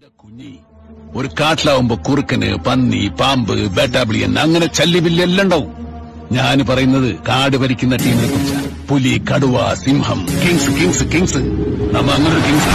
എന്റെ കുഞ്ഞി. ഒരു കാട്ടിലാവുമ്പോ കുറുക്കന് പന്നി പാമ്പ് ബേട്ടാബിളിയൻ അങ്ങനെ ചല്ലിബില്ലി എല്ലാം ഉണ്ടാവും ഞാൻ പറയുന്നത് കാട് ഭരിക്കുന്ന ടീമിനെ കുറിച്ചാണ്. പുലി കടുവ സിംഹം കിങ്സ് കിങ്സ് കിങ്സ്. നമ്മ അങ്ങനൊരു കിങ്സ്